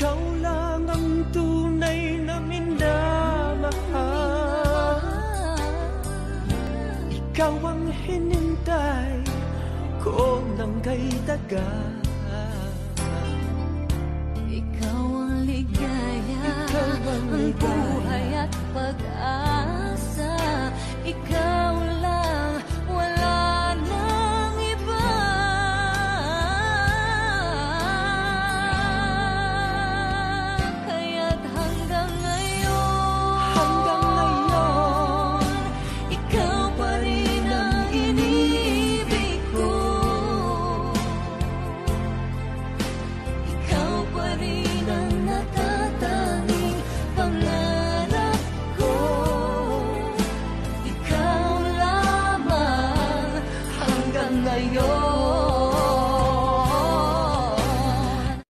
Ikaw lang ang tunay na minamahal. Ikaw ang hinintay ko ng kay tagal Ikaw ang ligaya Ikaw ang Ang ligaya Ngày